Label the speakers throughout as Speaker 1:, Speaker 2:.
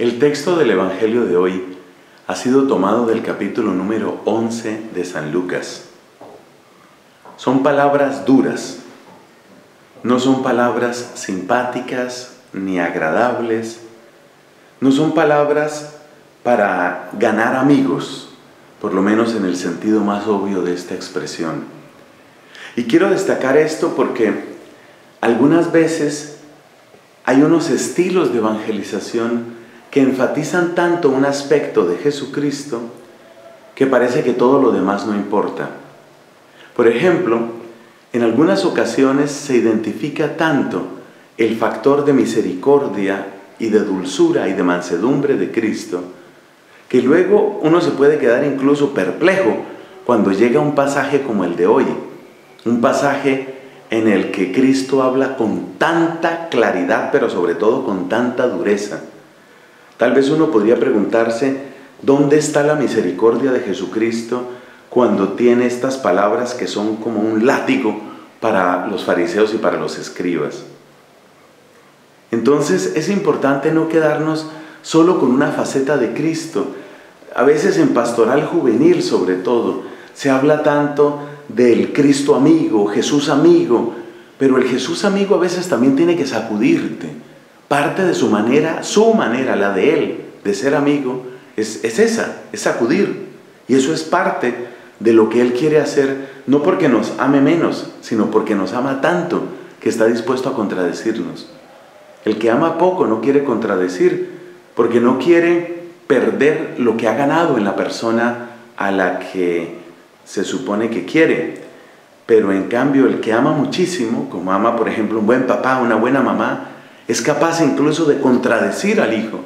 Speaker 1: El texto del Evangelio de hoy ha sido tomado del capítulo número 11 de San Lucas. Son palabras duras, no son palabras simpáticas ni agradables, no son palabras para ganar amigos, por lo menos en el sentido más obvio de esta expresión. Y quiero destacar esto porque algunas veces hay unos estilos de evangelización que enfatizan tanto un aspecto de Jesucristo que parece que todo lo demás no importa. Por ejemplo, en algunas ocasiones se identifica tanto el factor de misericordia y de dulzura y de mansedumbre de Cristo, que luego uno se puede quedar incluso perplejo cuando llega un pasaje como el de hoy, un pasaje en el que Cristo habla con tanta claridad, pero sobre todo con tanta dureza. Tal vez uno podría preguntarse, ¿dónde está la misericordia de Jesucristo cuando tiene estas palabras que son como un látigo para los fariseos y para los escribas? Entonces es importante no quedarnos solo con una faceta de Cristo. A veces en pastoral juvenil sobre todo se habla tanto del Cristo amigo, Jesús amigo, pero el Jesús amigo a veces también tiene que sacudirte. Parte de su manera, su manera, la de Él, de ser amigo, es, es esa, es sacudir. Y eso es parte de lo que Él quiere hacer, no porque nos ame menos, sino porque nos ama tanto que está dispuesto a contradecirnos. El que ama poco no quiere contradecir, porque no quiere perder lo que ha ganado en la persona a la que se supone que quiere. Pero en cambio el que ama muchísimo, como ama por ejemplo un buen papá, una buena mamá, es capaz incluso de contradecir al hijo.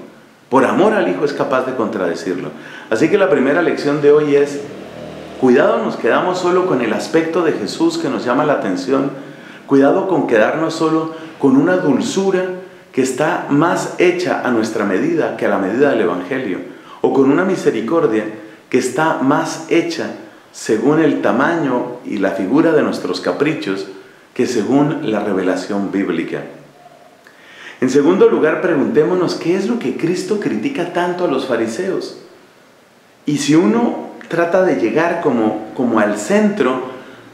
Speaker 1: Por amor al hijo es capaz de contradecirlo. Así que la primera lección de hoy es, cuidado nos quedamos solo con el aspecto de Jesús que nos llama la atención, cuidado con quedarnos solo con una dulzura que está más hecha a nuestra medida que a la medida del Evangelio, o con una misericordia que está más hecha según el tamaño y la figura de nuestros caprichos que según la revelación bíblica. En segundo lugar, preguntémonos qué es lo que Cristo critica tanto a los fariseos. Y si uno trata de llegar como, como al centro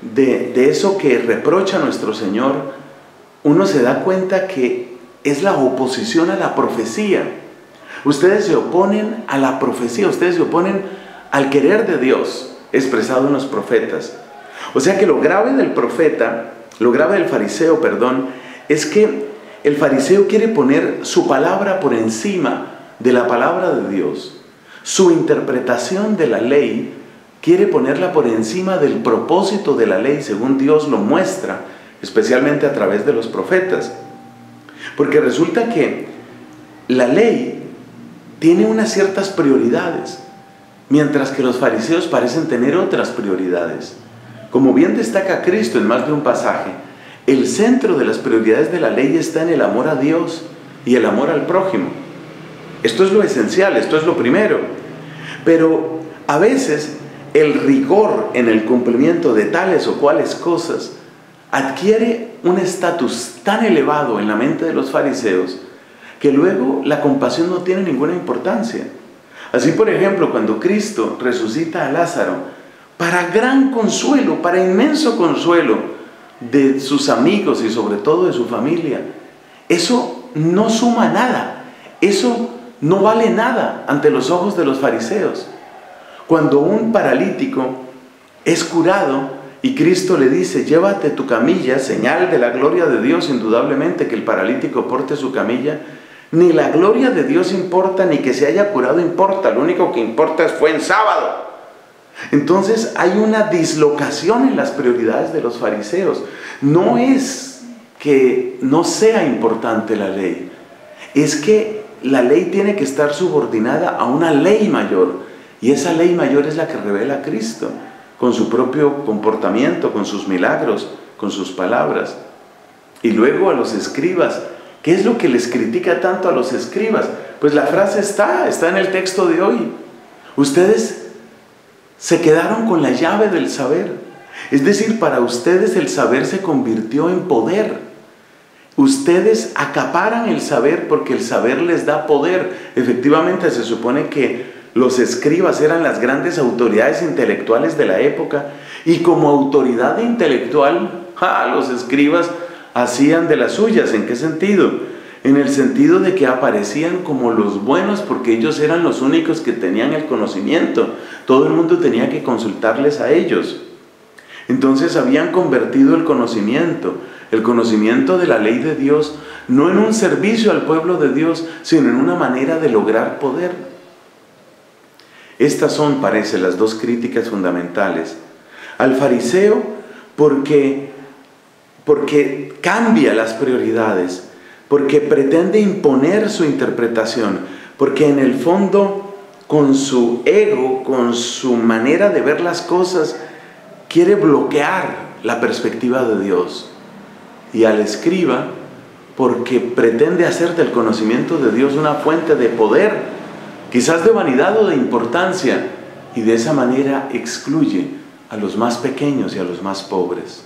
Speaker 1: de, de eso que reprocha nuestro Señor, uno se da cuenta que es la oposición a la profecía. Ustedes se oponen a la profecía, ustedes se oponen al querer de Dios expresado en los profetas. O sea que lo grave del profeta, lo grave del fariseo, perdón, es que el fariseo quiere poner su palabra por encima de la palabra de Dios. Su interpretación de la ley quiere ponerla por encima del propósito de la ley según Dios lo muestra, especialmente a través de los profetas. Porque resulta que la ley tiene unas ciertas prioridades, mientras que los fariseos parecen tener otras prioridades. Como bien destaca Cristo en más de un pasaje, el centro de las prioridades de la ley está en el amor a Dios y el amor al prójimo. Esto es lo esencial, esto es lo primero. Pero a veces el rigor en el cumplimiento de tales o cuales cosas adquiere un estatus tan elevado en la mente de los fariseos que luego la compasión no tiene ninguna importancia. Así, por ejemplo, cuando Cristo resucita a Lázaro, para gran consuelo, para inmenso consuelo de sus amigos y sobre todo de su familia, eso no suma nada, eso no vale nada ante los ojos de los fariseos. Cuando un paralítico es curado, y Cristo le dice, llévate tu camilla, señal de la gloria de Dios, indudablemente que el paralítico porte su camilla. Ni la gloria de Dios importa, ni que se haya curado importa, lo único que importa fue en sábado. Entonces hay una dislocación en las prioridades de los fariseos. No es que no sea importante la ley, es que la ley tiene que estar subordinada a una ley mayor, y esa ley mayor es la que revela Cristo con su propio comportamiento, con sus milagros, con sus palabras. Y luego a los escribas, ¿qué es lo que les critica tanto a los escribas? Pues la frase está, está en el texto de hoy. Ustedes se quedaron con la llave del saber. Es decir, para ustedes el saber se convirtió en poder. ustedes acaparan el saber porque el saber les da poder. Efectivamente se supone que los escribas eran las grandes autoridades intelectuales de la época y como autoridad intelectual, los escribas hacían de las suyas. ¿En qué sentido? En el sentido de que aparecían como los buenos porque ellos eran los únicos que tenían el conocimiento. Todo el mundo tenía que consultarles a ellos. Entonces habían convertido el conocimiento, el conocimiento de la ley de Dios, no en un servicio al pueblo de Dios, sino en una manera de lograr poder. Estas son, parece, las dos críticas fundamentales. Al fariseo porque, porque cambia las prioridades, porque pretende imponer su interpretación, porque en el fondo con su ego, con su manera de ver las cosas, quiere bloquear la perspectiva de Dios. Y al escriba, porque pretende hacer del conocimiento de Dios una fuente de poder, quizás de vanidad o de importancia, y de esa manera excluye a los más pequeños y a los más pobres.